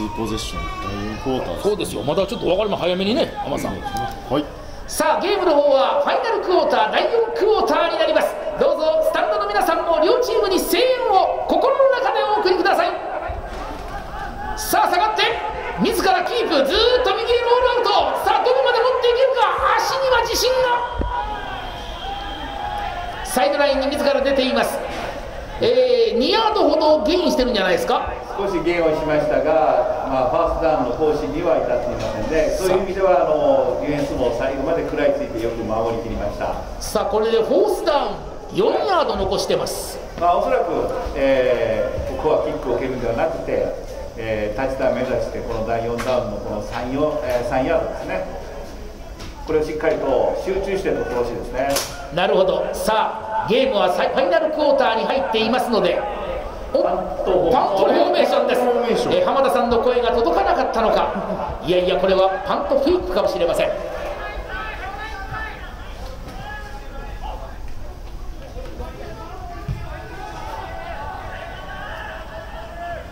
2ポゼッション第4クォーターそうですよ。まだちょっと分かりも早めにね浜さん。はい。さあゲームの方はファイナルクォーター第4クォーターになります。どうぞスタンドの皆さんも両チームに声援を心の中でお送りください。さあ下がって自らキープずーっと右へロールアウト。さあどこまで持っていけるか。足には自信が。サイドラインに自ら出ています。えー、2ヤードほどゲインしてるんじゃないですか少しゲインをしましたが、まあ、ファーストダウンの更新には至っていませんで、そういう意味ではあのディフェンスも最後まで食らいついてよく守りきりました。さあこれでフォースダウン4ヤード残してますまあ、おそらく、えーここはキックを蹴るんではなくて、えータッチダウン目指して、この第4ダウンのこの 3, 4、えー3ヤードですね、これをしっかりと集中して取ってほしいですね。なるほどさあゲームはさファイナルクォーターに入っていますのでおパントフォーメーションです。えー浜田さんの声が届かなかったのか。いやいやこれはパントフェイクかもしれません。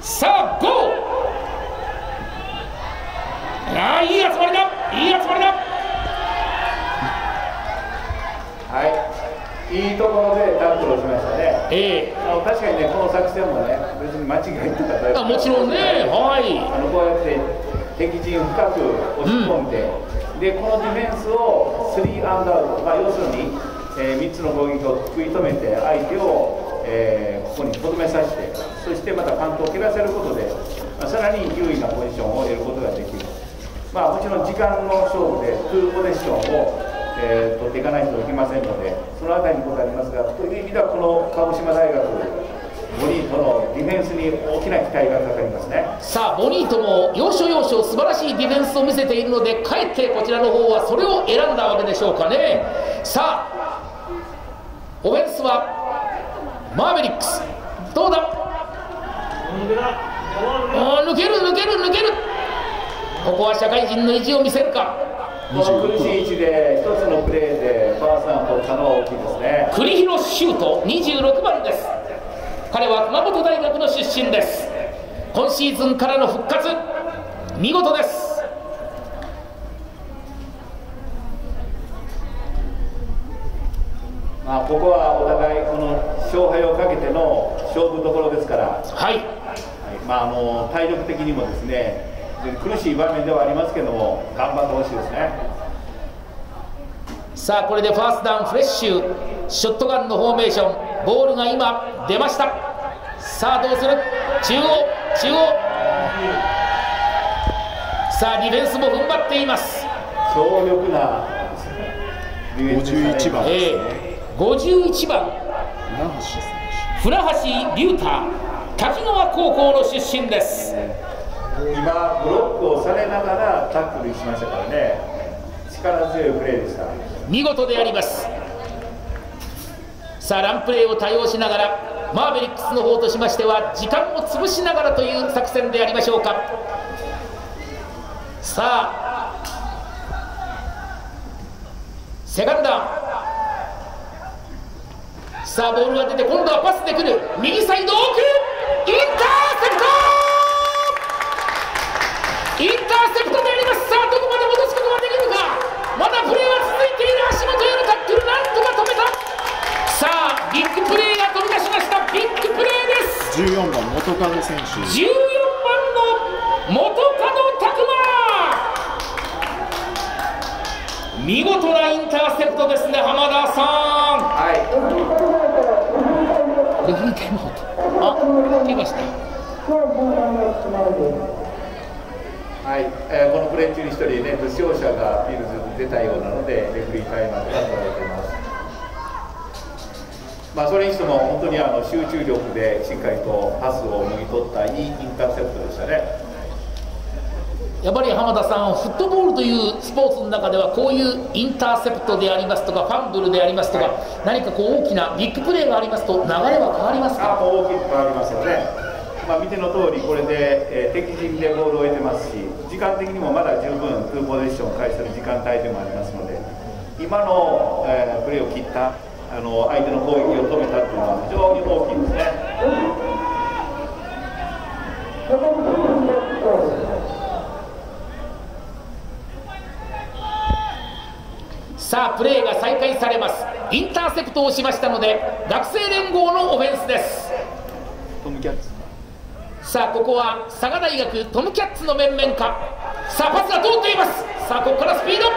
さあゴー！ああいい集まりだ。いい集まりだ。はい、いいところでタックルをしましたね。えあの確かにね、この作戦もね、別に間違いとかえあもちろんね。はい。あのこうやって敵陣を深く押し込んで、でこのディフェンスを3アンダード、まあ、要するに、え3つの攻撃を食い止めて相手を、えーここにとどめさせてそしてまたパントを蹴らせることで、まあ、さらに優位なポジションを得ることができる、まあ、もちろん時間の勝負で2ポゼッションを、えー取っていかないといけませんのでそのあたりにことありますがという意味ではこの鹿児島大学ボニートのディフェンスに大きな期待がかかりますね。さあボニートも要所要所素晴らしいディフェンスを見せているのでかえってこちらの方はそれを選んだわけでしょうかね。さあオフェンスはマーベリックス。どうだ？抜ける抜ける抜ける。ここは社会人の意地を見せるか苦しい位置で一つのプレーでファーストアウトを取ったのは大きいですね。栗広シュート26番です。彼は熊本大学の出身です。今シーズンからの復活。見事です。まあここはお互いこの勝敗をかけての勝負どころですから、はい。はい。まああの体力的にもですね苦しい場面ではありますけども頑張ってほしいですね。さあこれでファーストダウンフレッシュショットガンのフォーメーションボールが今出ました。さあどうする？中央中央。さあディフェンスも踏ん張っています。強力なディフェンスですね。51番ええ51番。船橋選船橋龍太滝川高校の出身です今ブロックをされながらタックルしましたからね。力強いプレーでした。見事であります。さあランプレーを多用しながらマーベリックスの方としましては時間を潰しながらという作戦でありましょうか。さあセカンドダさあボールが出て今度はパスでくる。右サイド奥。インターセプトインターセプトでありますさあどこまで戻すことができるかプレーは続いている足元へのタックルなんとか止めた。さあビッグプレーが飛び出しました。ビッグプレーです。手14番元影選手。14番の元門拓磨。見事なインターセプトですね浜田さん。はい。レフリータイムアウトあしたはい、えーこのプレー中に一人ね、負傷者が出たようなので、レフリータイムアウトが取られています。まあ、それにしても、本当にあの集中力でしっかりとパスをもぎ取ったいいインターセプトでしたね。やっぱり浜田さん、フットボールというスポーツの中では、こういうインターセプトでありますとか、ファンブルでありますとか、何かこう大きなビッグプレーがありますと、流れは変わりますか？あ大きく変わりますよね。まあ、見ての通り、これで、えー敵陣でボールを得てますし、時間的にもまだ十分フルポゼッションを返せる時間帯でもありますので今の、えー、プレーを切ったあの相手の攻撃を止めたというのは非常に大きいですね。さあプレーが再開されますインターセプトをしましたので学生連合のオフェンスですトムキャッチ。さあここは佐賀大学トムキャッツの面々か。さあパスが通っています。さあここからスピード。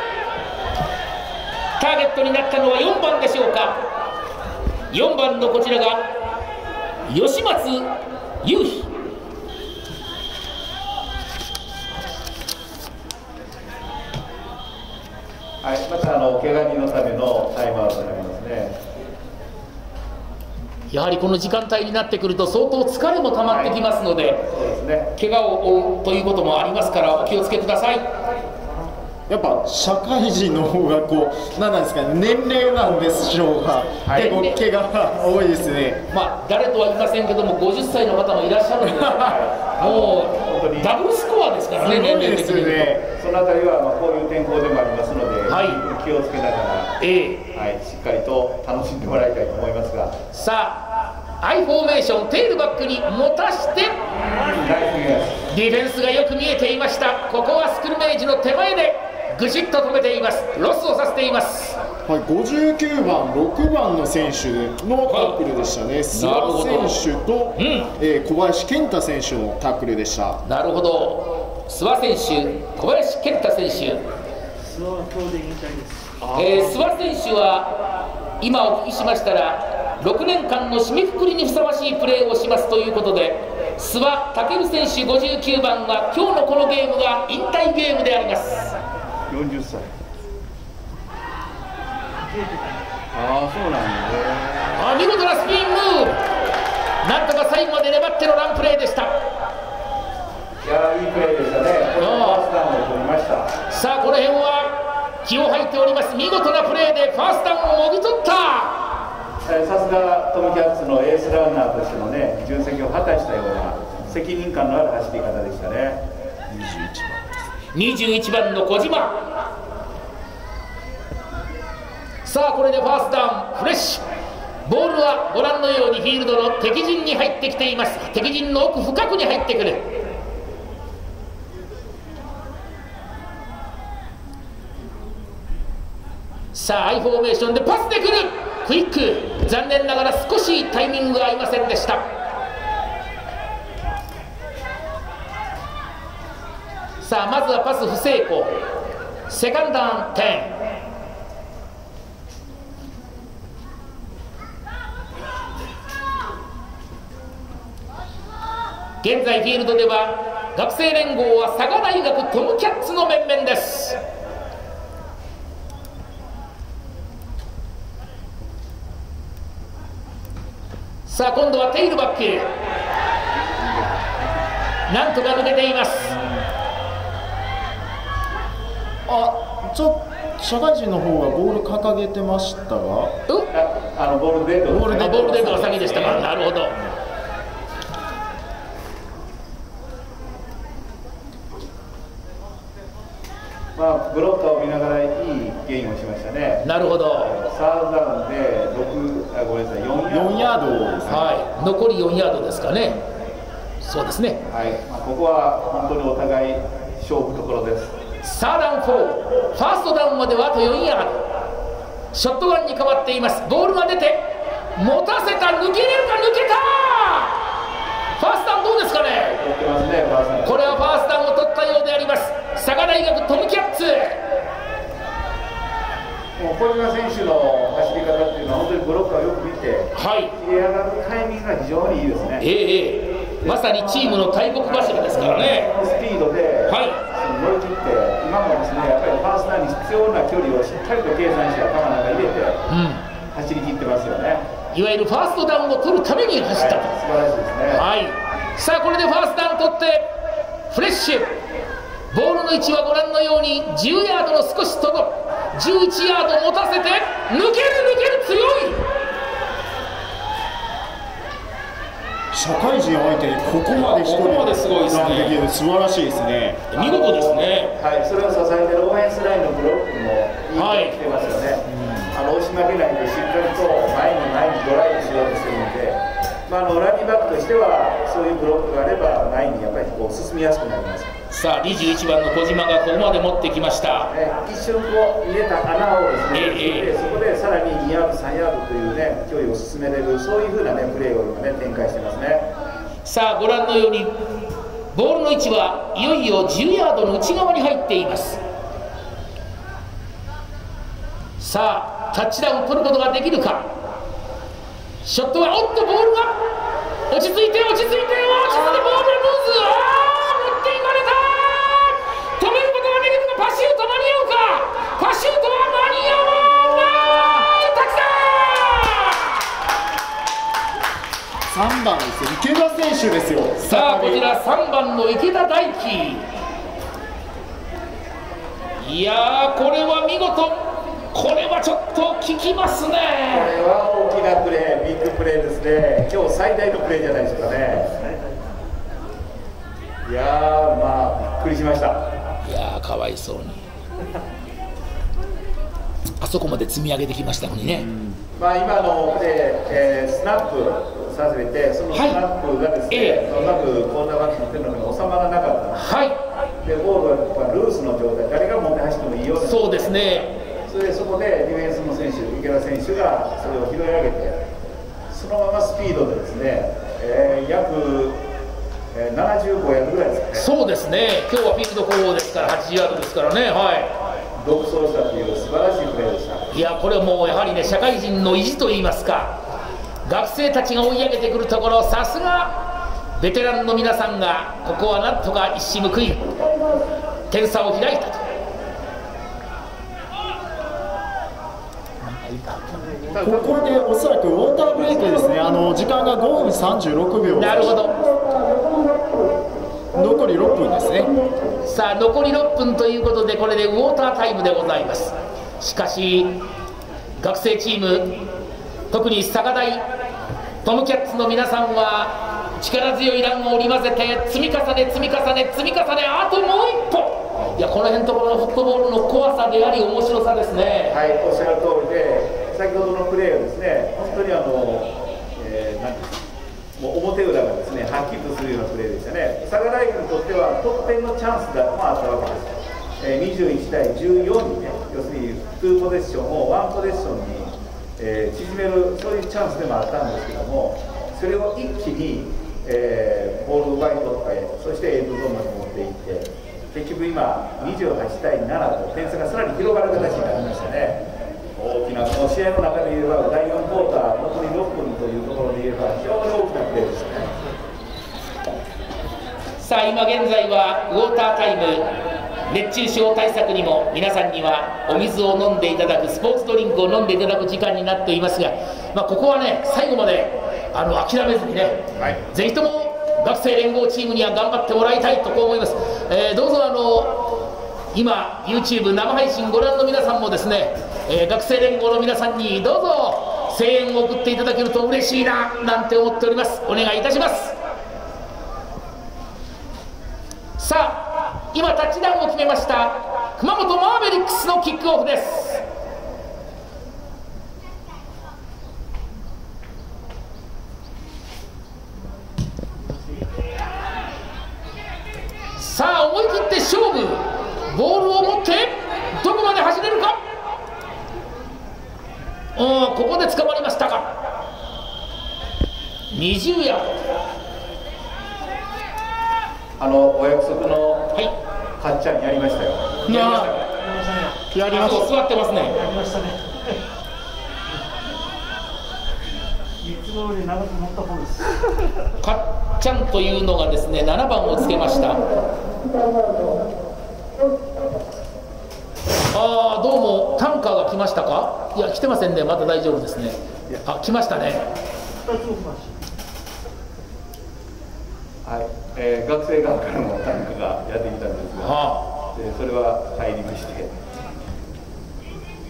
ターゲットになったのは4番でしょうか。4番のこちらが吉松優飛。はい、またあの怪我人のためのタイムアウトになりますね。やはりこの時間帯になってくると相当疲れも溜まってきますので、そうですね。怪我を負うということもありますからお気をつけください。やっぱ社会人の方がこう何なんですか年齢なんでしょうが、はい。結構怪我が多いですね。まあ誰とは言いませんけども50歳の方もいらっしゃるので もうダブルスコアですからね年齢的にねそのあたりはまあこういう天候でもありますので、はい。気をつけながら、ええ。はい、しっかりと楽しんでもらいたいと思いますが、さあ I フォーメーションテールバックに持たしてディフェンスがよく見えていました。ここはスクリメージの手前でぐしっと止めています。ロスをさせています。はい、59番、6番の選手のタックルでしたね、諏訪選手と、えー小林健太選手のタックルでした。なるほど。諏訪選手小林健太選手。諏訪は今日で引退です。えー、諏訪選手は今お聞きしましたら6年間の締めくくりにふさわしいプレーをしますということで諏訪武選手59番は今日のこのゲームが引退ゲームであります40歳。ああ、そうなんだね。あ見事なスピンムーブなんとか最後まで粘ってのランプレーでしたいやーいいプレーでしたね。これファーストダウンを取りました。さあこの辺は気を吐いております見事なプレーでファーストダウンをもぎ取ったえーさすがトムキャッツのエースランナーとしてのね、重責を果たしたような責任感のある走り方でしたね。21番の小島。さあこれでファーストダウンフレッシュ。ボールはご覧のようにフィールドの敵陣に入ってきています。敵陣の奥深くに入ってくる。さあアイフォーメーションでパスでくる。クイック。残念ながら少しタイミングが合いませんでした。さあまずはパス不成功。セカンダン10現在フィールドでは学生連合は佐賀大学トムキャッツの面々です。さあ今度はテイルバック。なんとか抜けています。あ、ちょ社会人の方がボール掲げてましたが、うああのボールデールデッドあボールデッドが先でしたか。なるほどまあ、ブロッカーを見ながらいいゲインをしましたね。なるほど。サードダウンで6あごめんなさい4 4ヤード。ですね。はい。残り4ヤードですかね。そうですね。はい、まあ、ここは本当にお互い勝負どころです。サーダウン4ファーストダウンまではあと4ヤード。ショットガンに変わっています。ボールが出て持たせた。抜けれるか抜けた！ファーストダウンどうですかね？取ってますね、ファーストこれはファーストダウンを取ったようであります佐賀大学トムキャッツ。もう小島選手の走り方っていうのは本当にブロッカーをよく見て、はい。切れ上がるタイミングが非常にいいですね。ええええ。まさにチームの大黒柱ですからね。スピードで、はい。乗り切って、今もですね、やっぱりファーストダウンに必要な距離をしっかりと計算して頭の中に入れてうん。走り切ってますよね。いわゆるファーストダウンを取るために走ったと、はい素晴らしいですね。はい、さあこれでファーストダウン取ってフレッシュボールの位置はご覧のように10ヤードの少し届11ヤード持たせて抜ける抜ける強い。社会人相手にここまで一人ここまですごいですね。素晴らしいですね。見事ですね。はい、それを支えてるオフェンスラインのブロックもはいい。来てますよね、あの押し負けないでしっかりと前に前にドライブしようとしてるので、まあ、あのランニングバックとしてはそういうブロックがあれば前にやっぱりこう進みやすくなりますさあ21番の小島がここまで持ってきました。ね、一瞬こう入れた穴をですね、ええ。でそこでさらに2ヤード、3ヤードというね、距離を進めれる、そういうふうなね、プレーを今ね、展開してますね。さあご覧のようにボールの位置はいよいよ10ヤードの内側に入っています。さあタッチダウン取ることができるか。ショットはおっとボールが落ち着いて落ち着いて落ち着いてボールがルーズ3番ですよ池田選手ですよさあこちら3番の池田大輝。いやーこれは見事。これはちょっと効きますこねれは大きなプレー、ビッグプレーですね、今日最大のプレーじゃないでしょうかね。いやー、まあ、びっくりしました。いやーかわいそうにあそこまで積み上げてきましたのにね、まあ、今のプレー、えースナップさせて、そのスナップがですね、ええ。うまくコーナーバックの手の中に収まらなかったはい。でボールはルースの状態、誰が持って走ってもいいよそうですね。それでそこでディフェンスの選手、池田選手がそれを拾い上げて、そのままスピードでですね、えー約、えー75ヤードぐらいですかね、そうですね。今日はフィールド高ですから80ヤードですからね。は独走したという素晴らしいプレーでした。いいやこれもうやはりね社会人の意地といいますか学生たちが追い上げてくるところさすがベテランの皆さんがここはなんとか一矢報い点差を開いたと。ここでおそらくウォーターブレイクですね。あの時間が5分36秒。なるほど残り6分ですね。さあ残り6分ということでこれでウォータータイムでございます。しかし学生チーム特に佐賀大トムキャッツの皆さんは力強いランを織り交ぜて積み重ね積み重ね積み重ねあともう一歩。いやこの辺のところのフットボールの怖さであり面白さですね。はい、おっしゃる通りで、先ほどのプレーをですね、本当にあ、のもう表裏がですね、はっきりとするようなプレーでしたね。佐賀大学にとっては得点のチャンスがまあったわけです。え21対14にね、要するに2ポゼッションを1ポゼッションに、えー縮めるそういうチャンスでもあったんですけども、それを一気に、えーボールを奪い取って、そしてエンドゾーンまで持っていって。結局今28対7と点差がさらに広がる形になりましたね大きなこの試合の中で言えば第4クォーター残り6分というところで言えば非常に大きなプレーでしたねさあ今現在はウォータータイム熱中症対策にも皆さんにはお水を飲んでいただくスポーツドリンクを飲んでいただく時間になっていますが、まあ、ここはね最後まであの諦めずにね、ぜひとも学生連合チームには頑張ってもらいたいとこう思います、えーどうぞあの今 YouTube 生配信ご覧の皆さんもですね、えー学生連合の皆さんにどうぞ声援を送っていただけると嬉しいななんて思っております。お願いいたします。さあ今タッチダウンを決めました熊本マーベリックスのキックオフです。さあ思い切って勝負ボールを持ってどこまで走れるかうんここで捕まりましたか。20ヤードあのお約束のはい。かっちゃんやりましたよ。いややりまあとす座ってますね。やりましたね。いつもより長く持った方です。かっちゃんというのがですね7番をつけました。ああどうもタンカーが来ましたかいや来てませんね。まだ大丈夫ですね。あ来ましたね。はい、えー学生側からのタンクがやってきたんですがはでそれは入りまして、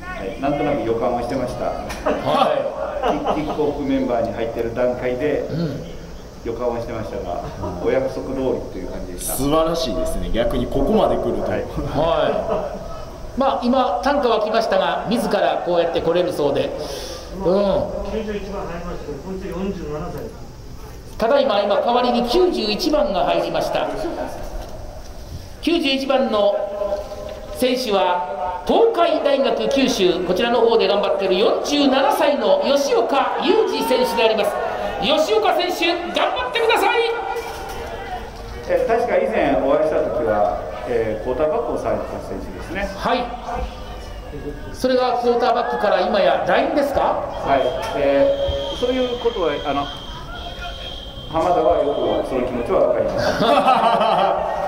はい、なんとなく予感をしてました。あ。はキックオフメンバーに入ってる段階でい、うん、予感はしてましたが、お約束通りという感じでした。素晴らしいですね。逆にここまで来ると、はいはい まあ今タンカーは来ましたが自らこうやって来れるそうで。うん。た。だいま今代わりに91番が入りました。91番の選手は東海大学九州こちらの方で頑張っている47歳の吉岡裕二選手であります。吉岡選手頑張ってください！え確か以前お会いした時は、えー、クォーターバックをされた選手ね。はい。それがクォーターバックから今やラインですか？はい、えー、そういうことはあの浜田はよくその気持ちは分かります。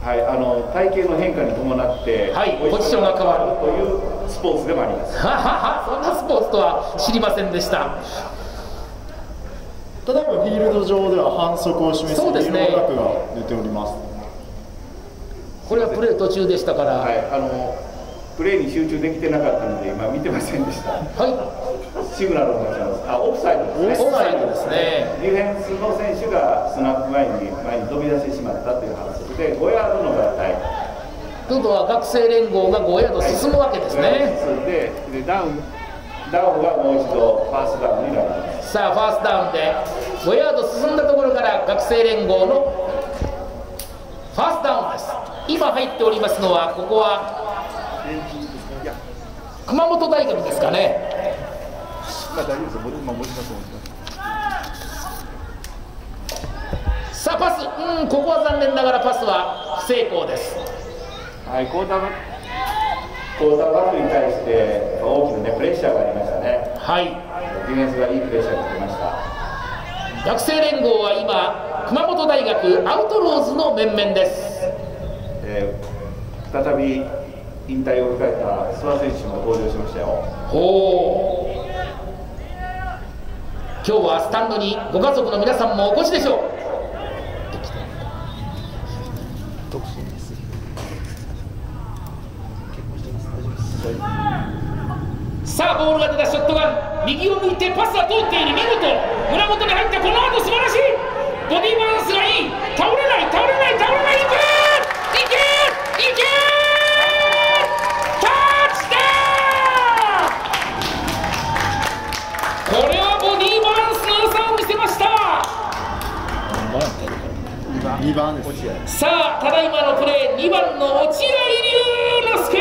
はい、あの体型の変化に伴って、はい、ポジションが変わる。というスポーツでもあります。そんなスポーツとは知りませんでした。ただいまフィールド上では反則を示すイエローラックが出ております。これはプレー途中でしたから。はい、あのプレーに集中できてなかったので今見てませんでした。はい。シグナルを持ちます。あ、オフサイドですね。オフサイドですね。ディフェンスの選手がスナップ前に前に飛び出してしまったという反則で5ヤードの合体。ということは学生連合が5ヤード進むわけですね。進んででダウンダウンがもう一度ファーストダウンになります。さあファーストダウンで5ヤード進んだところから学生連合のファーストダウンです。今入っておりますのはここは熊本大学ですかね。まあ大丈夫ですよ。今持ちますさあパス、うん、ここは残念ながらパスは不成功です。はい、コーターバック、に対して大きなねプレッシャーがありましたね。はい。ディフェンスがいいプレッシャーが出ました。学生連合は今熊本大学アウトローズの面々です。えー、再び引退を控えた諏訪選手も登場しましたよ。ほう。今日はスタンドにご家族の皆さんもお越しでしょう。さあボールが出たショットガン。右を向いてパスは通っている見事胸元に入ったこの後素晴らしい。ボディバランスがいい。倒れない倒れない倒れないいけいけいけ2番ですさあただいまのプレー2番の落合龍之介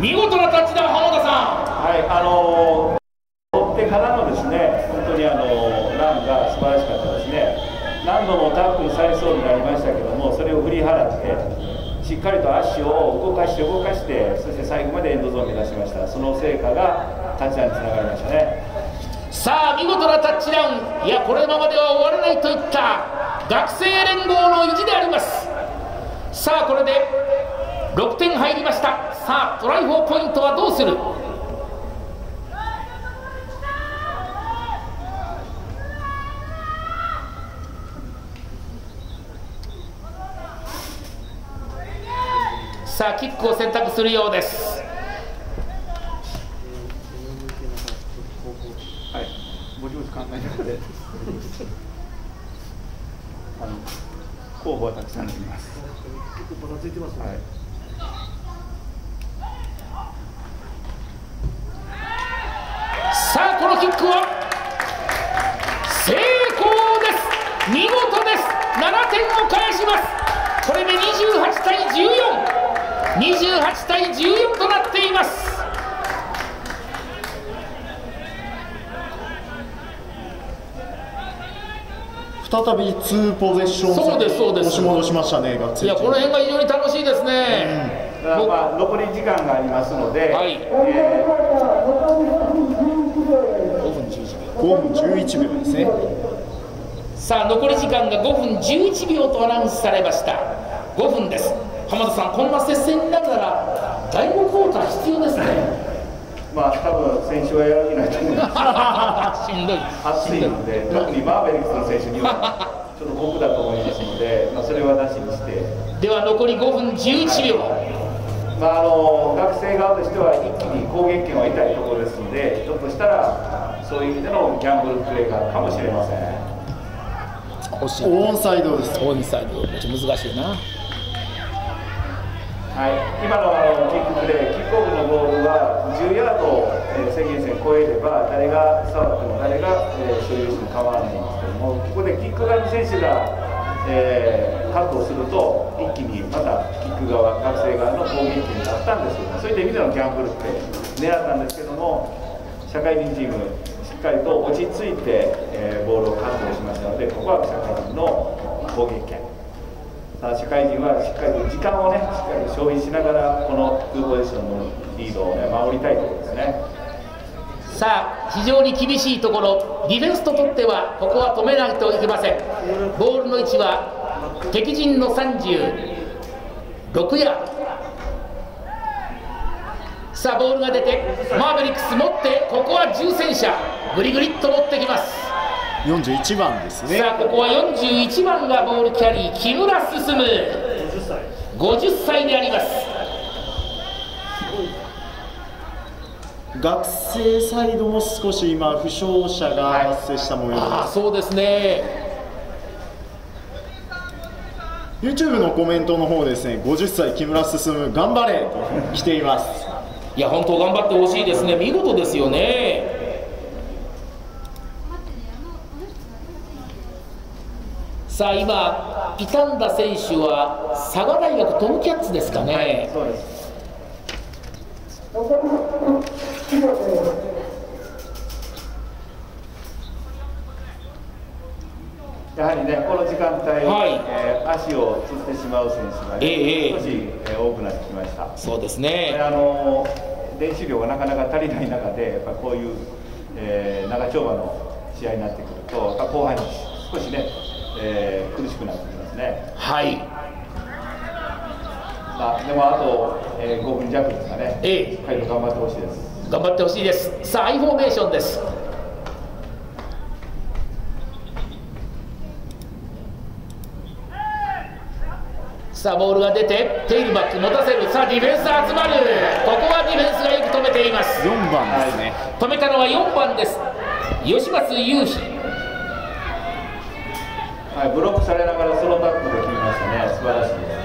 見事なタッチダウン浜田さんはいあのー、取ってからのですね本当にあのーランが素晴らしかったですね。何度もタックルされそうになりましたけどもそれを振り払ってしっかりと足を動かして動かしてそして最後までエンドゾーンを目指しました。その成果がタッチダウンにつながりましたね。さあ見事なタッチダウン。いやこれままでは終わらないといった学生連合の意地であります。さあこれで6点入りました。さあトライフォーポイントはどうするさあキックを選択するようです。あの候補はたくさんあります。はい。さあこのキックは成功です。見事です。7点を返します。これで28対1428対14となっています。再びツーポゼッションそうですそうです。押し戻しましたねいやこの辺が非常に楽しいですね、うん、まあ残り時間がありますので、はい。えー、5分11秒ですね。さあ残り時間が5分11秒とアナウンスされました。5分です浜田さんこんな接戦になるなら第5クォーター必要ですね。まあ多分選手はやる気ないと思います。しんどい。暑いので特にマーベリックスの選手には ちょっと酷だと思いますので、まあ、それはなしにして。では残り5分11秒。まあ、あの学生側としては一気に攻撃権を得たいところですのでひょっとしたらそういう意味でのギャンブルプレーかもしれません。オンサイドです。オンサイド。難しいなはい、今のあのキックプレー、キックオフのボールは10ヤードを、えー制限線超えれば、誰が触っても誰が、えー所有しても構わないんですけども、ここでキック側の選手が、えー確保すると、一気にまたキック側、学生側の攻撃になったんですけど、そういった意味でのギャンブルって狙ったんですけども、社会人チーム、しっかりと落ち着いて、えーボールを確保しましたので、ここは社会人の攻撃権。さあ社会人はしっかりと時間をね、しっかりと消費しながら、この2ポジションのリードを、ね、守りたいところですね。さあ非常に厳しいところ。ディフェンスととってはここは止めないといけません。ボールの位置は敵陣の36ヤードさあボールが出てマーベリックス持ってここは重戦車。グリグリっと持ってきます。41番ですね。さあここは41番がボールキャリー木村進。50歳50歳であります。学生サイドも少し今負傷者が発生した模様です、そうですね。YouTube のコメントの方ですね。50歳木村進頑張れと来ています。いや本当頑張ってほしいですね。見事ですよねさあ今傷んだ選手は佐賀大学トムキャッツですかね、そうです。やはりね、この時間帯、はい。えー足をつってしまう選手が、ねええ少し、えー多くなってきました。そうですでねあの練習量がなかなか足りない中で、やっぱこういう、えー長丁場の試合になってくると、後半に少しね、えー苦しくなってきますね。はい。まあ、でもあと、えー5分弱ですかね、ええ。しっかりと頑張ってほしいです。頑張ってほしいです。さあアイフォーメーションです。さあボールが出てテイルバック持たせる。さあディフェンス集まる。ここはディフェンスがよく止めています。4番ですね、止めたのは4番です。吉松雄飛はい、ブロックされながらソロタックルで決めましたね、素晴らしいです。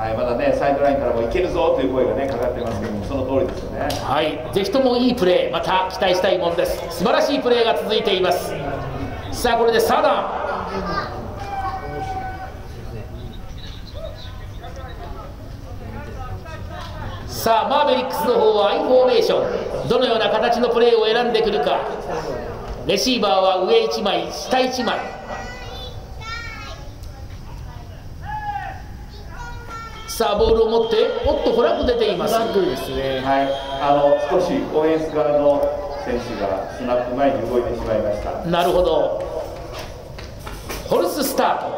はい、まだね、サイドラインからもいけるぞという声がね、かかってますけども、その通りですよね。はい、ぜひともいいプレー、また期待したいものです。素晴らしいプレーが続いています。さあ、これでサダン。さあ、マーベリックスの方はアイフォーメーション、どのような形のプレーを選んでくるか。レシーバーは上1枚、下1枚。さあ、ボールを持って、おっと、フラッグ出ています。フラッグですねはい、あの、少しオフェンス側の選手がスナップ前に動いてしまいました。なるほどホルススタート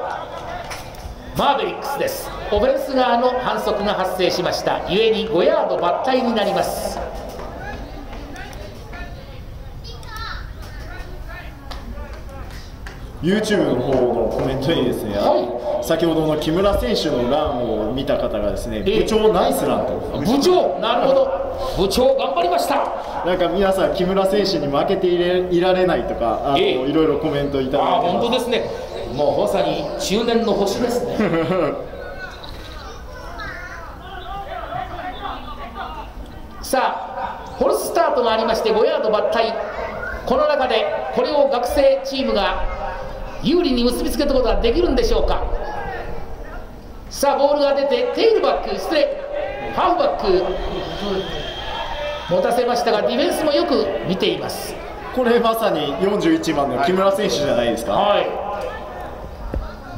マーベリックスですオフェンス側の反則が発生しましたゆえに5ヤード抜体になります YouTube の方のコメントにですね、は先ほどの木村選手のランを見た方がですね、ええ。部長ナイスランと。部長。なるほど。部長頑張りました。なんか皆さん木村選手に負けていれいられないとかあの、ええ。いろいろコメントいただいてま本当ですね。もうまさに中年の星ですね。さあホルススタートがありまして5ヤード抜体この中でこれを学生チームが有利に結びつけることができるんでしょうか？さあボールが出てテイルバック失礼。ハーフバック持たせましたがディフェンスもよく見ています。これまさに41番の木村選手じゃないですか、はい。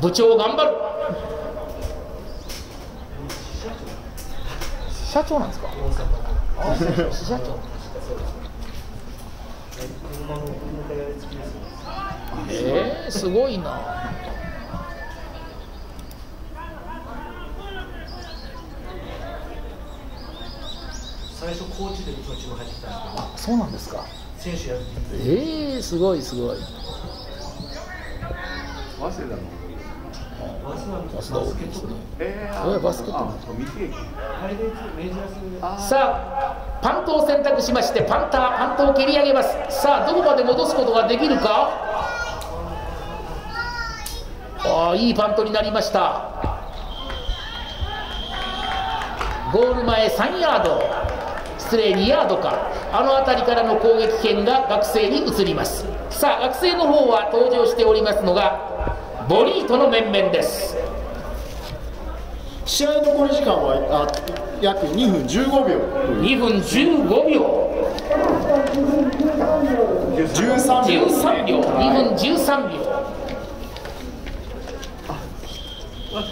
部長頑張る。社長なんですか？社長えー、すごいな。最初コーチでうちのチーム入ってきたんですけどそうなんですか。選手やるってえー、すごいすごい。早稲田の。早稲田のバスダ大きいですねえこれバスケットあ、未経験。パイレーツメジャー。スさあパントを選択しましてパンターパントを蹴り上げます。さあどこまで戻すことができるか？ああいいパントになりました。ゴール前3ヤード。失礼2ヤードか。あの辺りからの攻撃権が学生に移ります。さあ学生の方は登場しておりますのがボリートの面々です。試合残り時間はあ約2分15秒。2分15秒。13秒。です13秒。2分13秒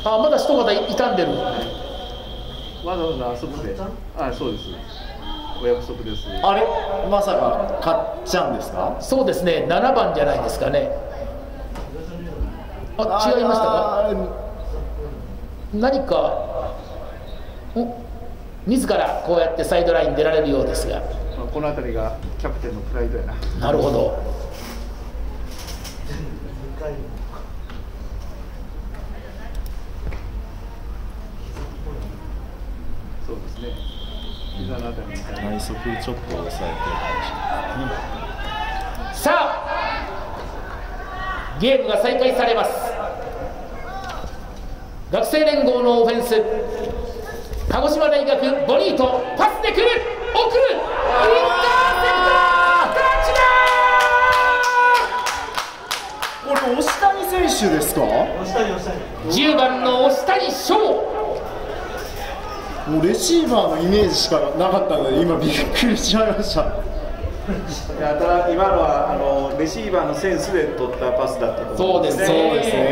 あまだ一方傷んでる。わざわざあそこで。あそうです。お約束です。あれ？まさかかっちゃんですか？そうですね。7番じゃないですかね。あ違いましたか？何かお自らこうやってサイドライン出られるようですが。まあこの辺りがキャプテンのプライドやな。なるほどそうですね膝のあたりに内側ちょっと抑えてさあゲームが再開されます学生連合のオフェンス鹿児島大学ボリートパスで来る送るインターセプトタッチこれ押谷選手ですか？押したり押したりダウン10番の押谷翔もうレシーバーのイメージしかなかったので今びっくりしちゃいました。いやただ今のはあのレシーバーのセンスで取ったパスだったと思うんそうですね。そうですね。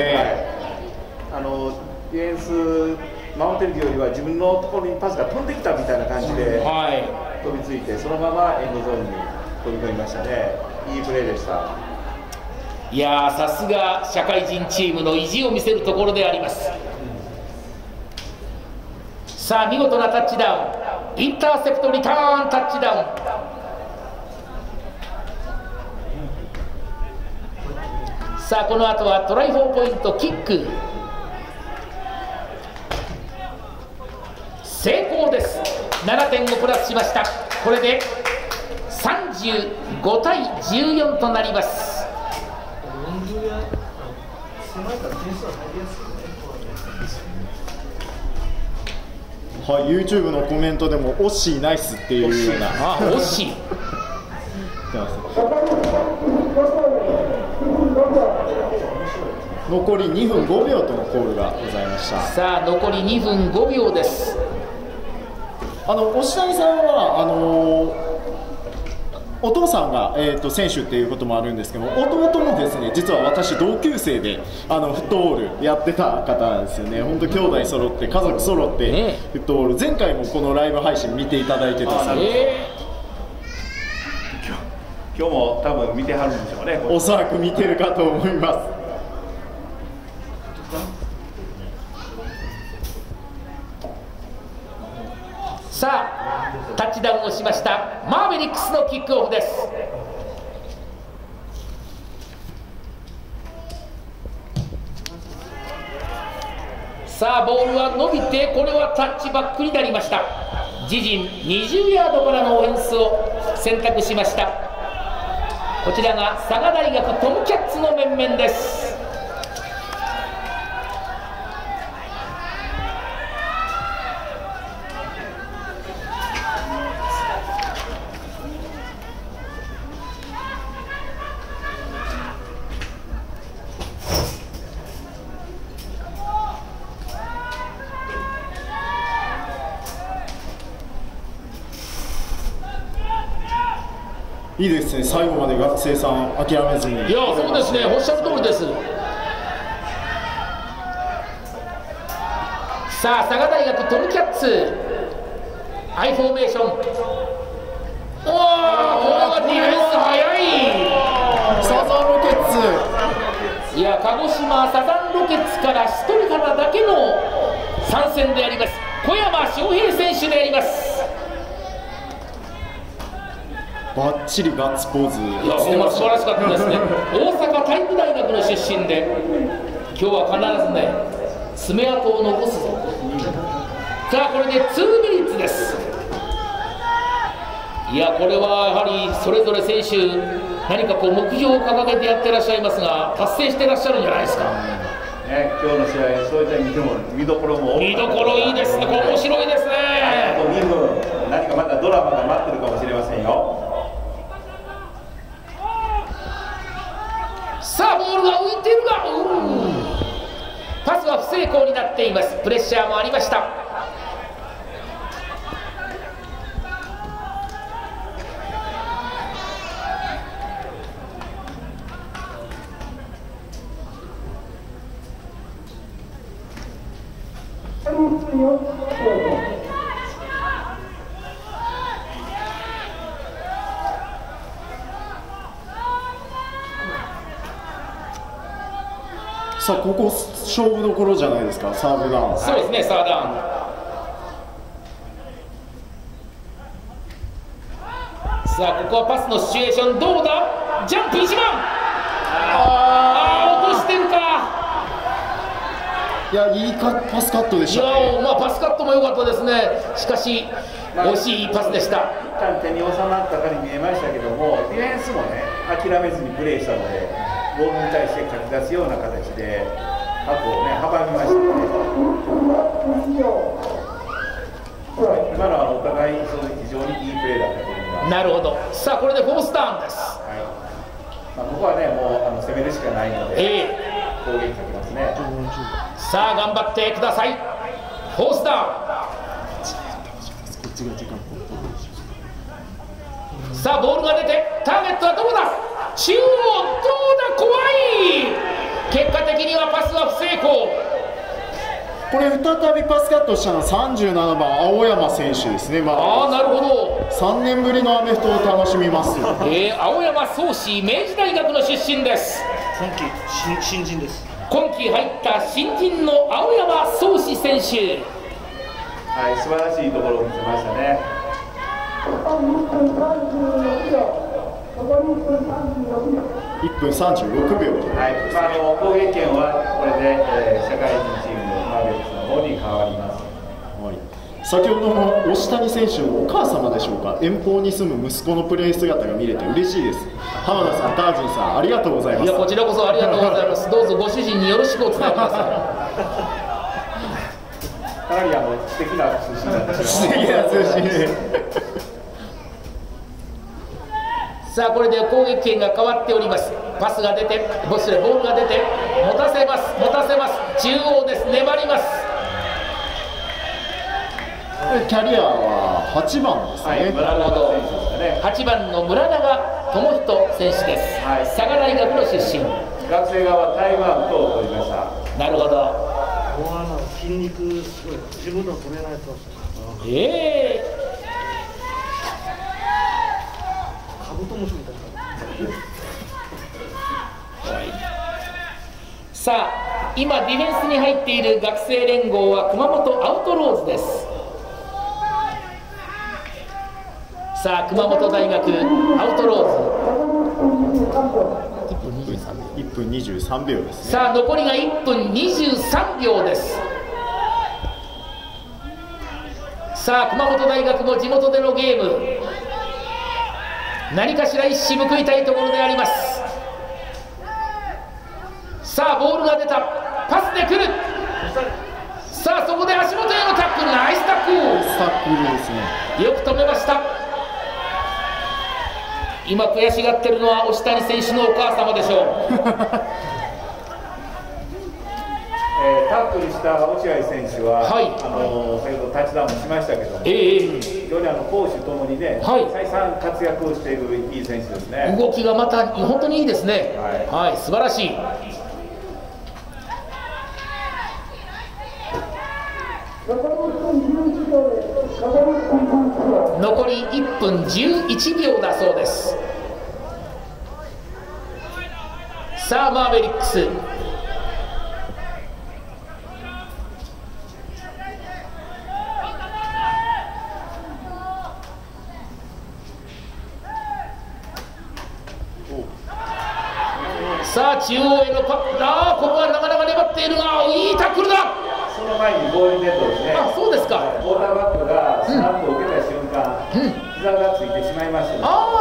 はい、あのディフェンス守ってるよりは自分のところにパスが飛んできたみたいな感じではい。飛びついてそのままエンドゾーンに飛び込みましたね。いいプレーでした。いやーさすが社会人チームの意地を見せるところでありますさあ見事なタッチダウン。インターセプトリターンタッチダウン。さあこの後はトライフォーポイントキック。成功です。7点をプラスしました。これで35対14となります。ロングや狭いから点数は入りやすいねはい、YouTube のコメントでも「オッシーナイス」っていうような。あ惜しい。出ます残り2分5秒とのコールがございました。さあ残り2分5秒です。あの押谷さんはあのお父さんが、えー、と選手っていうこともあるんですけど弟もですね実は私同級生であのフットボールやってた方なんですよね。本当兄弟揃って家族揃って、ねフットボール。前回もこのライブ配信見ていただいててです今日も多分見てはるんでしょうね。おそらく見てるかと思いますーさダウンをしました。マーベリックスのキックオフです。さあボールは伸びてこれはタッチバックになりました。自陣20ヤードからのオフェンスを選択しました。こちらが佐賀大学トムキャッツの面々です。いいですね。最後まで学生さん諦めずに。いやそうですね。おっしゃる通りです。さあ佐賀大学トムキャッツ。アイフォーメーション。おおこれはディフェンス早い。サザンロケッツ。いや鹿児島サザンロケッツから一人方だけの参戦であります。小山翔平選手でありますバッチリガッツポーズいや、ほんま素晴らしかったですね。大阪体育大学の出身で、今日は必ずね、爪痕を残すぞ。さあ、これで2ミリッツです。いや、これはやはりそれぞれ選手、何かこう目標を掲げてやってらっしゃいますが、達成してらっしゃるんじゃないですか。ね、今日の試合、そういった意味でも見どころも見どころいいですね面白いですあねと2分、何かまたドラマが待ってるかもしれませんよ。さあボールが浮いてるがパスは不成功になっています。プレッシャーもありましたさあここ勝負どころじゃないですかサーブダウン。そうですねサーダウン。さあここはパスのシチュエーションどうだ？ジャンプ1番。ああー落としてるか。いやいいかパスカットでいしたねやまあパスカットも良かったですね。しかし惜しいパスでした。一旦手に収まったかに見えましたけども、ディフェンスもね、諦めずにプレーしたので、ボールに対してかき出すような形で、枠をね、阻みました。ね。今のはお互い非常にいいプレーだったと思い。なるほど。さあこれでフォースダウンです。はい。まあ、ここはね、もうあの攻めるしかないので、ええ。攻撃かけますね。さあ頑張ってください。フォースン。さあボールが出てターゲットはどこだ？中央どうだ？怖い結果的にはパスは不成功。これ再びパスカットしたのは37番青山選手ですね、まあ、ああなるほど。3年ぶりのアメフトを楽しみます。よえー、青山宗志明治大学の出身です。今季新新人です。今季入った新人の青山宗志選手。はい、素晴らしいところを見せましたね。1分36秒。はい、まあ、あの攻撃権はこれで、えー社会人チームのマーベリックスの方に変わります。はい。先ほどの押谷選手のお母様でしょうか。遠方に住む息子のプレー姿が見れて嬉しいです。浜田さんタージンさんありがとうございます。いやこちらこそありがとうございます。どうぞご主人によろしくお伝えくださかなりあの素敵な通信なんです。素敵な通信いさあこれで攻撃権が変わっております。パスが出てボスレボールが出て持たせます。持たせます。中央です。粘ります。キャリアは8番ですはい、ね、村田選手ですかね。8番の村永智人選手です、はい。佐賀大学の出身。学生側タイムアウトを取りました。なるほど。筋肉すごい。自分の取れないと。ええ。カさあ今ディフェンスに入っている学生連合は熊本アウトローズです。さあ熊本大学アウトロー1分23秒ですズさあ残りが1分23秒です。さあ熊本大学も地元でのゲーム。何かしら一矢報いたいところでありますさあボールが出た。パスで来る。さあそこで足元へのタックル。ナイスタックル。スタックルですねよく止めました。今悔しがってるのは押谷選手のお母様でしょう。えー、タックルした落合選手は、はい。あの先ほどタッチダウンもしましたけども、ええ。非常にあの攻守ともにね、はい。再三活躍をしているいい選手ですね。動きがまた本当にいいですね。はい。はい、素晴らしい残り1分11秒だそうです。さあマーベリックスさあ中央へのパあーここはなかなか粘っているがいいタックルだその前にゴールネットですね。あそうですかクォーターバックがスナップを受けた瞬間、膝がついてしまいましたので、ああ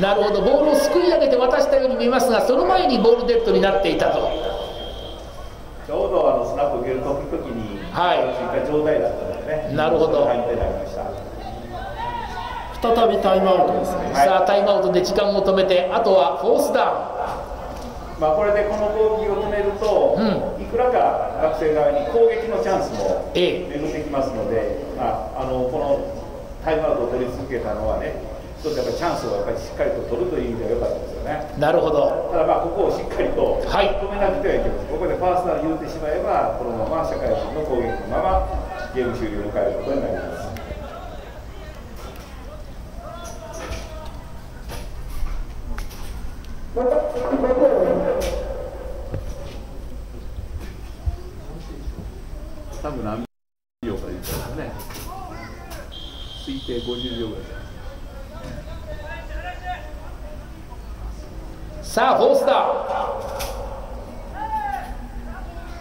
なるほど。ボールをすくい上げて渡したように見えますがその前にボールデッドになっていたと。ちょうどあのスナップを受ける時々に、はい。状態だったのでね、なるほど。再びタイムアウトですね。さあタイムアウトで時間を止めてあとはフォースダまあ、これでこの攻撃を止めると、ういくらか学生側に攻撃のチャンスもええ。巡ってきますので、まあ、あのこのタイムアウトを取り続けたのはね、一つやっぱりチャンスをやっぱりしっかりと取るという意味では良かったですよね。なるほどただまあここをしっかりと止はいめなくてはいけません、ここでファーストダウン言うてしまえば、このまま社会人の攻撃のままゲーム終了を迎えることになります。多分何秒か言ったらね、推定50秒ぐらい。さあフォースダウ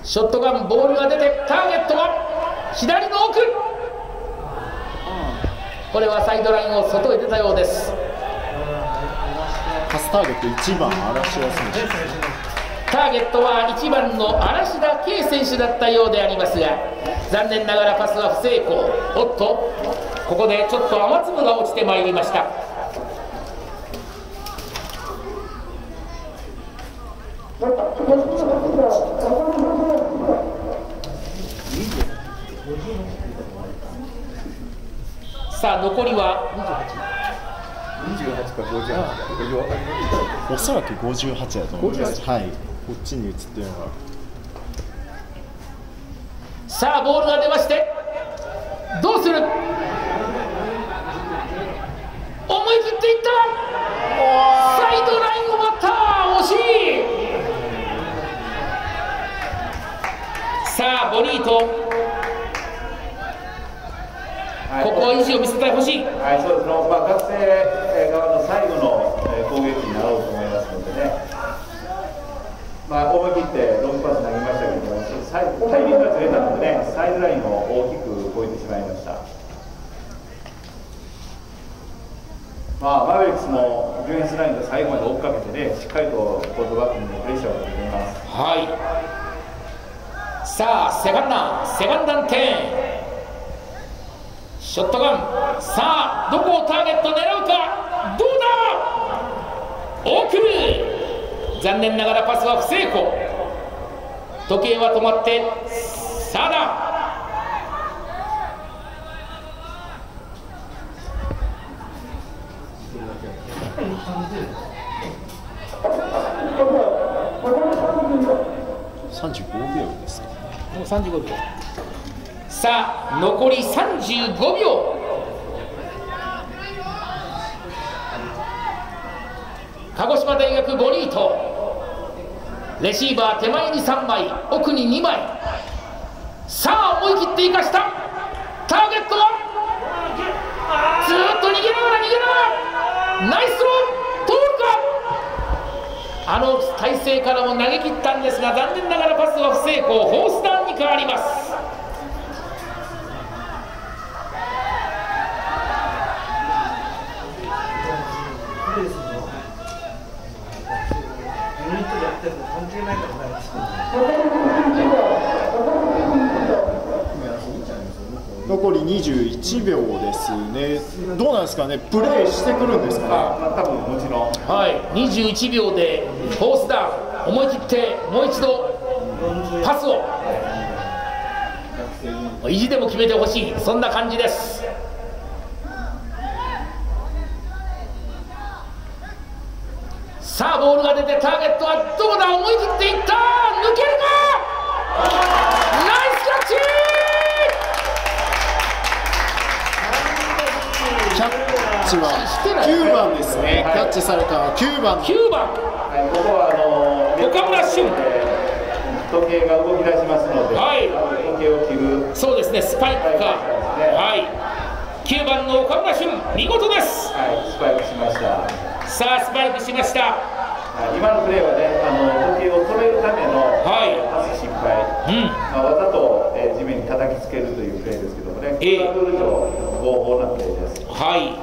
ンショットガンボールが出てターゲットは左の奥。これはサイドラインを外へ出たようです。パスターゲット1番嵐谷選手ターゲットは1番の嵐田圭選手だったようでありますが残念ながらパスは不成功。おっとここでちょっと雨粒が落ちてまいりましたさあ残りは28か58か、これ分かりますおそらく58だと思います。はい。こっちに移ってるのが。さあボールが出ましてどうする？思い切っていった。サイドラインを割った。惜しい。さあボニート。ここは意地を見せてほしい。はい、そうです。ね、まあ、学生側の最後のえー攻撃になろうとまあ、思い切ってロングパス投げましたけども、サイタイミングがずれたのでね、サイドラインを大きく越えてしまいました。まあ、マーベリックスのディフェンスラインが最後まで追っかけてね、しっかりとコートバックにプレッシャーをかけています。はい。さあセカンダンセカンダン10ショットガン。さあどこをターゲット狙うか。どうだ。奥。残念ながらパスは不成功。時計は止まってさあだ35秒ですか。もう35秒。さあ残り35秒鹿児島大学ボニートレシーバー手前に3枚奥に2枚。さあ思い切って生かした。ターゲットはずっと逃げながら逃げながら。ナイスロー通るか。あの体勢からも投げ切ったんですが残念ながらパスは不成功。ホースダウンに変わります。21秒ですね。どうなんですかね？プレーしてくるんですかね、多分もちろん。はい21秒でフォースダウン。思い切ってもう一度パスを。意地でも決めてほしい。そんな感じです。9番ですね。キャッチされたのは9番。9番。はい、ここはあの岡村俊。時計が動き出しますので、はい。時計を切る。そうですねスパイクか。はい9番の岡村俊見事です。はい、スパイクしました。さあスパイクしました。はい今のプレーはね、あの時計を止めるためのはい。パス失敗、うん。まあ、わざと、えー地面に叩きつけるというプレーですけどもね、こえ。えれはルール上合法なプレーです。はい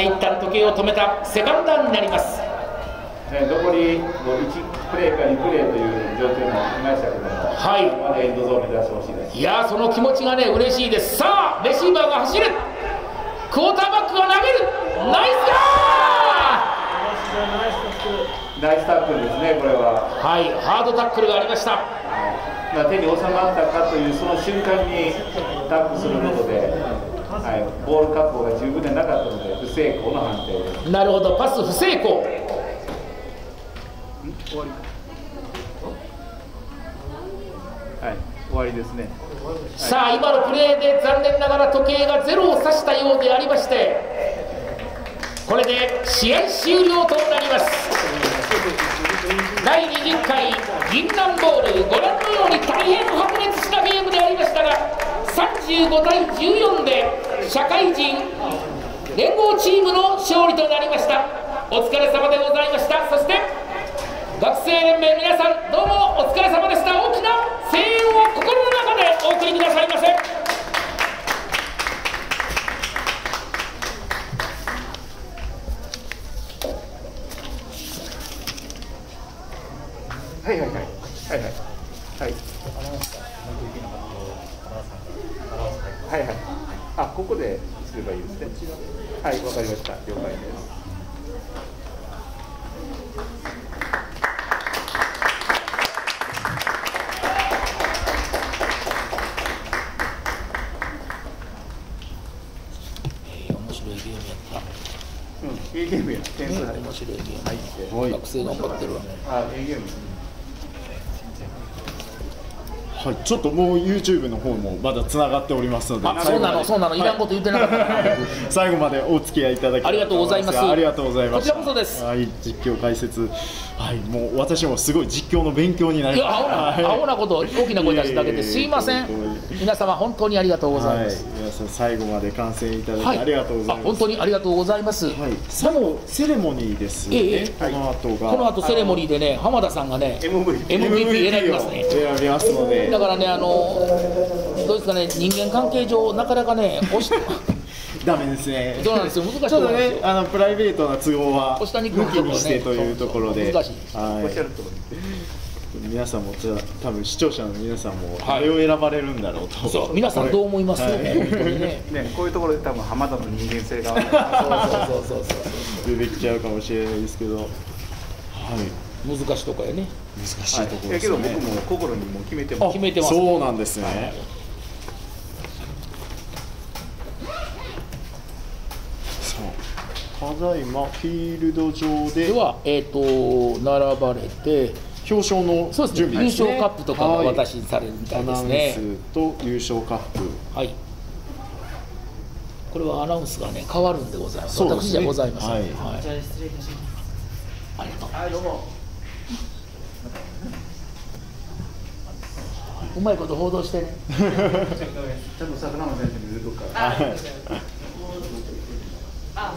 で一旦時計を止めたセカンドダウンになります。ね、残りもう1プレーか2プレーという状況になりましたけども、はい。まだエンドゾーンを目指してほしいです。いやーその気持ちがね嬉しいです。さあレシーバーが走る。クォーターバックが投げる。ナイスガナイスタックルですね、これは。ーはい。ハードタックルがありました。まあ、手に収まったかというその瞬間にタックすることで、はい、ボール確保が十分でなかったので不成功の判定です。なるほど。パス不成功。はい、終わりですね。さあ今のプレーで残念ながら時計がゼロを指したようでありましてこれで試合終了となります。第20回銀杏ボール。ご覧のように大変白熱したゲームでありましたが35対14で社会人連合チームの勝利となりました。お疲れ様でございました。そして学生連盟皆さんどうもお疲れ様でした。大きな声援を心の中でお送りくださいませはいはいはい。はいはい。はい。はいはい。あ、ここですればいいですね。はい、わかりました。了解です。面白いゲームやっうん、いいゲームや。点数た入面白いゲーム入って。はい学生頑張ってるわあ、いいゲーム。はい、ちょっともう YouTube の方もまだつながっておりますのであそうなのそうなのい。らんこと言ってなかった。な 最後までお付き合いいただきありがとうございます。ありがとうございます。こちらこそです。はい実況解説はいもう私もすごい実況の勉強にないりや青なはい。青なこと大きな声出すだけですいません。皆様本当にありがとうございはい。ます、皆さん最後まで観戦いただき、はい、ありがとうございます。あ本当にありがとうございます、はい、最後セレモニーですね、ええ。この後が。この後セレモニーでね浜田さんがね MVP 選びますね。選びますので。だからねあのどうですかね人間関係上なかなかね押しダメですね。そうなんですよ。難しいちょねあのプライベートな都合は抜きにしてというところで。難しいはいおっしゃる通り。皆さんも多分視聴者の皆さんもはいあれを選ばれるんだろうと、そう皆さんどう思います、はい。ね。ね、こういうところで多分浜田の人間性が。そうそうそうそう。そう出てきちゃうかもしれないですけど。はい。難しいとこやね。難しいところい。やけどですよね、僕も心にもう決めてます。決めてますそうなんですね、そうただいまフィールド上でではえっ、と並ばれて表彰のそうですね優準備ですね。勝カップとかがはい。渡しにされるみたいでアナウンすねスと優勝カップ。はい。これはアナウンスがね変わるんでございます。ね。私じゃございません、はい。はい。じゃあ失礼いたします。ありがとう。はい、どうも。うまいこと報道してね。ちゃんと桜間先生に言うとくか。ら。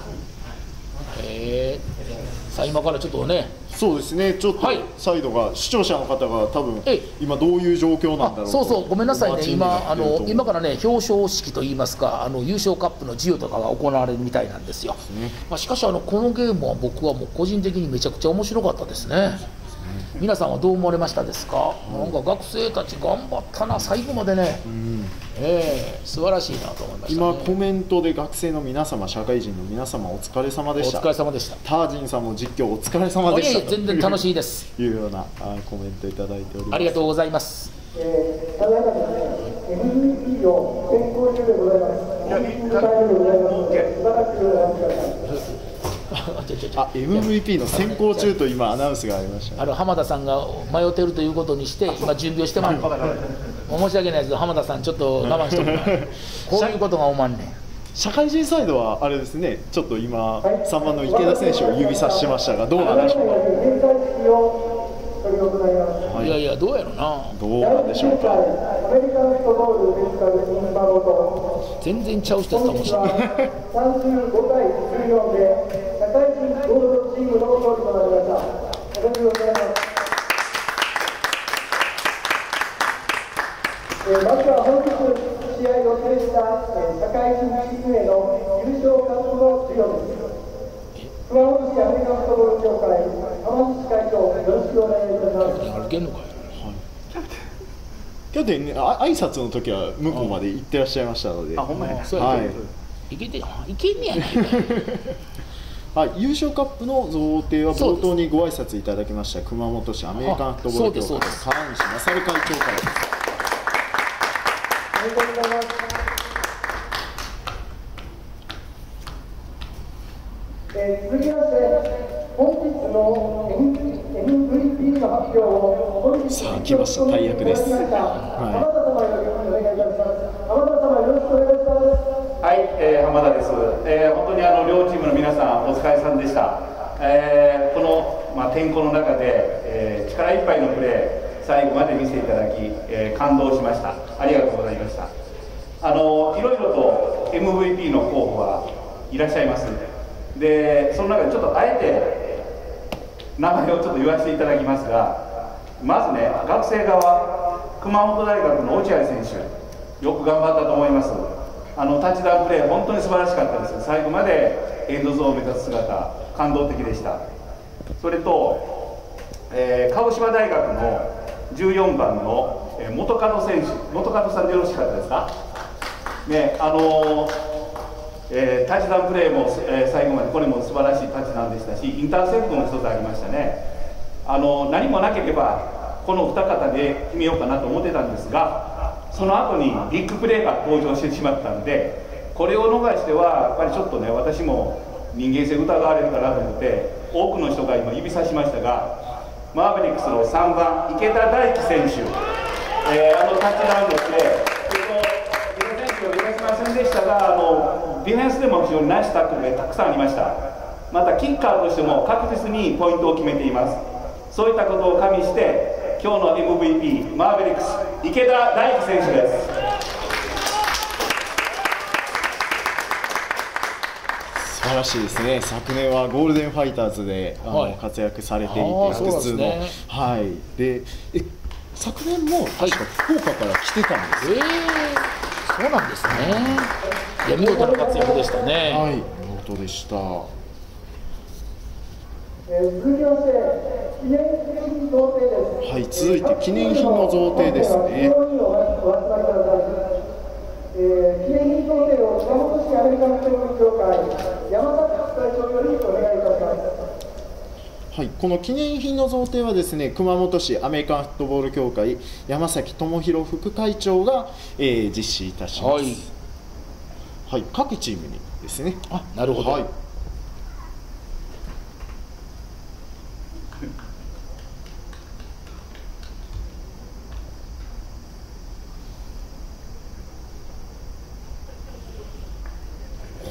えー、さあ今からちょっとね。そうですね。ちょっとはい。サイドが視聴者の方が多分ええ。今どういう状況なんだろうと。そうそうごめんなさいね。今あの今からね表彰式といいますかあの優勝カップの授与とかが行われるみたいなんですよ、まあ、しかしあのこのゲームは僕はもう個人的にめちゃくちゃ面白かったですね。皆さんはどう思われましたですか、なんか学生たち頑張ったな最後までね、ええ。素晴らしいなと思いました、ね、今コメントで学生の皆様社会人の皆様お疲れ様おでした。疲れ様でした。タージンさんも実況お疲れ様でした全然楽しいです。というようなあコメントいただいております。ありがとうございます。えー、ただいまですね、MVP を選考中でございます。でございますらくお待ちください。あ MVP の選考中と今アナウンスがありましたね。あの浜田さんが迷ってるということにして今準備をしてます。申し訳ないです。けど浜田さんちょっと我慢しておくなこういうことがおまんねん。社会人サイドはあれですね。ちょっと今3番の池田選手を指さしましたがどうなんでしょうか。はい。いやいやどうやろな。どうなんでしょうか。全然ちゃう人だったかもしれない ゴールドチームの勝利となりました。おめでとうございます。えーまずは本日試合を制した、えー社会人チームへの優勝カップの授与です。市アメリカンフットボール協会浜口会長よろしくお願いいたします歩けんのかいキャプテンねあ挨拶の時は向こうまで行ってらっしゃいましたので、あほんまやはいいけていけんねやないかいはい、優勝カップの贈呈は冒頭にご挨拶いただきました。熊本市アメリカンフットボール協会川西勝会長からです。ありがとうございます。えー続きまして本日の MVP の発表を本日さあ来ました。大役ですはい、えー浜田です、えー本当にあの両チームの皆さん、お疲れさんでした、えーこの、まあ、天候の中で、えー力いっぱいのプレー、最後まで見せていただき、えー感動しました、ありがとうございました。あのいろいろと MVP の候補はいらっしゃいます、でその中でちょっとあえて名前をちょっと言わせていただきますが、まずね、学生側、熊本大学の落合選手、よく頑張ったと思います。あのタッチダウンプレー、本当に素晴らしかったです。最後までエンドゾーンを目指す姿、感動的でした。それと、えー鹿児島大学の14番の、えー元門選手、元門さんでよろしかったですか？ね、あのーえータッチダウンプレーも、えー最後までこれも素晴らしいタッチダウンでしたしインターセプトも一つありましたねあの何もなければこの二方で決めようかなと思ってたんですがその後にビッグプレーが登場してしまったんでこれを逃してはやっぱりちょっとね私も人間性疑われるかなと思って多くの人が今指さしましたがマーベリックスの3番池田大輝選手、えーあのタッチダウンのプレーそれと池田選手を生かしませんでしたがあのディフェンスでも非常にナイスタックルがたくさんありました。またキッカーとしても確実にポイントを決めています。そういったことを加味して今日の MVP マーベリックス池田大輝選手です。素晴らしいですね。昨年はゴールデンファイターズであの、はい。活躍されていてあーそうなんですの、ねはい。でえ昨年も確か福岡から来てたんですええそうなんですね。いや見事な活躍でしたね、はい。見事でしたえー続きまして記念品贈呈ですはい続いて記念品の贈呈です。ねえー記念品贈呈を熊本市アメリカンフットボール協会山崎会長よりお願いいたします。はい、この記念品の贈呈はですね熊本市アメリカンフットボール協会山崎智博副会長が、えー実施いたします、はい。はい、各チームにですね。あなるほど、はい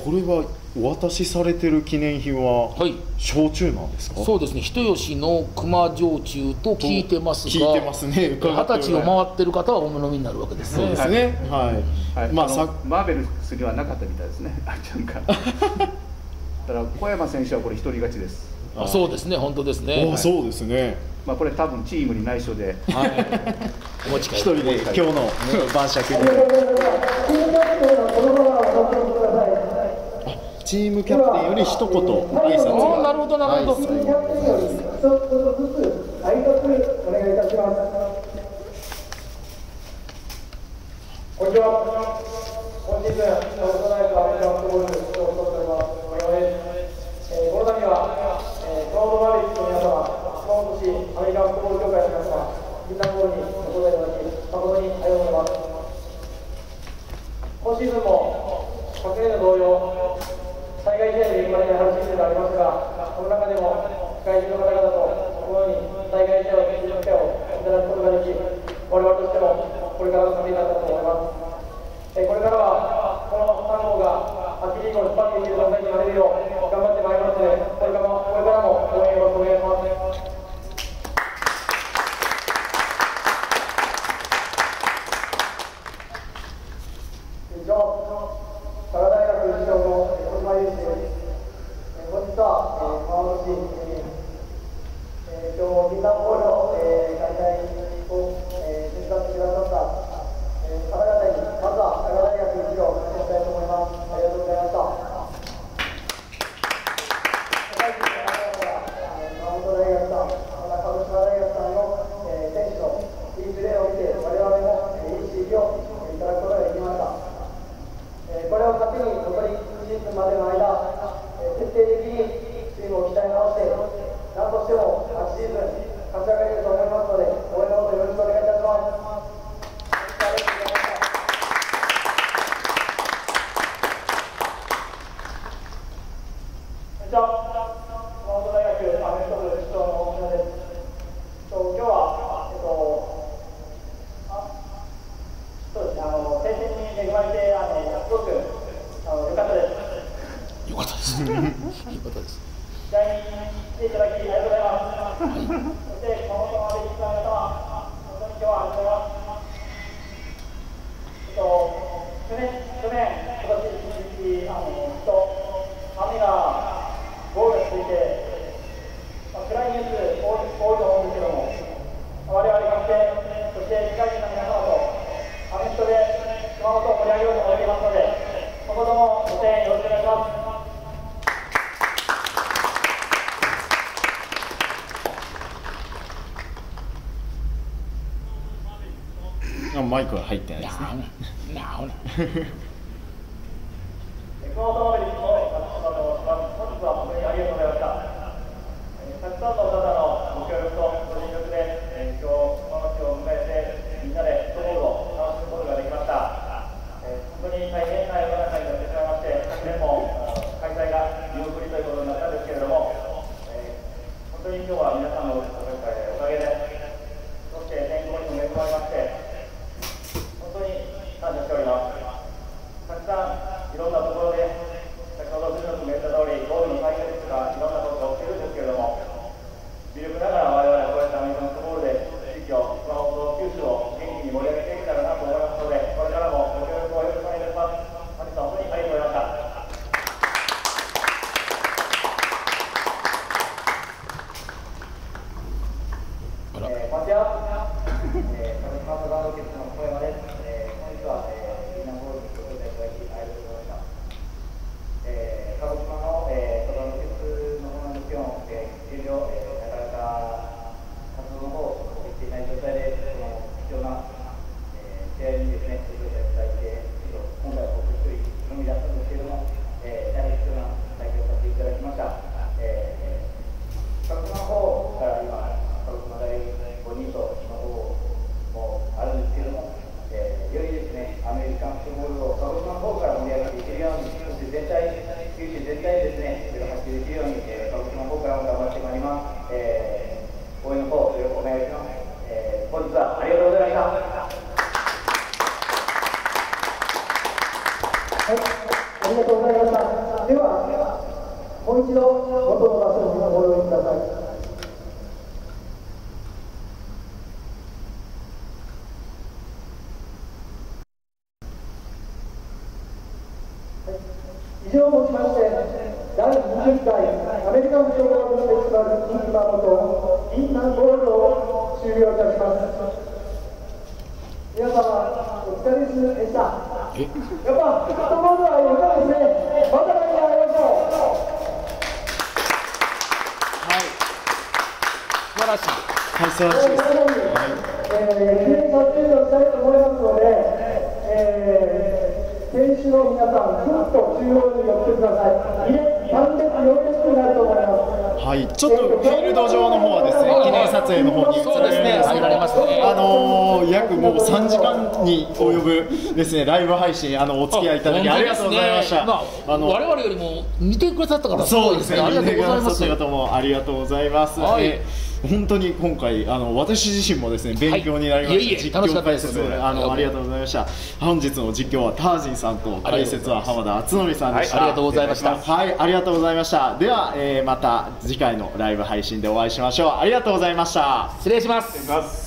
これはお渡しされてる記念品ははい。焼酎なんですか？そうですね。人吉の熊焼酎と聞いてますが聞いてますね。二十歳を回ってる方はお飲みになるわけです。ね。そうですね。はい、はい、まあさマーベルスにはなかったみたいですね、あちゃんか。だから小山選手はこれ一人勝ちです。あそうですね。本当ですね。おそうですね。まあこれ多分チームに内緒で、お持ち帰り。一人で今日の晩酌でチームキャプテンより一言挨拶あがなるほどなるほど、はいチームキャプテンより一言ずつ挨拶お願いいたしますこんにちは今シーズンオールドナイトアメリカンフットボールをておりますこの度は、えー、熊本マーリッの皆様熊本市アメリカンフットボール協会の皆様みんなのボールにお答えいただき誠にありがとうございます。今シーズンも昨年の同様災害時代で現場に張るシーズンがありますが、この中でも世界中の方々とこのように災害試合をする機会をいただくことができ、我々としてもこれからの旅になったと思います。えこれからはこの3号が秋リーグを引っ張っていける存在になれるよう頑張ってまいりますので、マイクは入ってないですね。この方から盛り上げていけるように、九州全体、九州全体ですね、撮影の方にそうですね、はい、らますね、あのー、約もう3時間に及ぶですねライブ配信あのお付き合いいただきありがとうございました、まあ、あの我々よりも見てくださった方そうですね、ね、ありがとうございます。ありがとうございます、はい、えー本当に今回あの私自身もですね勉強になりました、はい、いえいえ実況解説、ね、あのありがとうございました。本日の実況はタージンさんと解説は浜田敦則さんでした、はい、ありがとうございました。はいありがとうございました。では、えー、また次回のライブ配信でお会いしましょう。ありがとうございました。失礼します。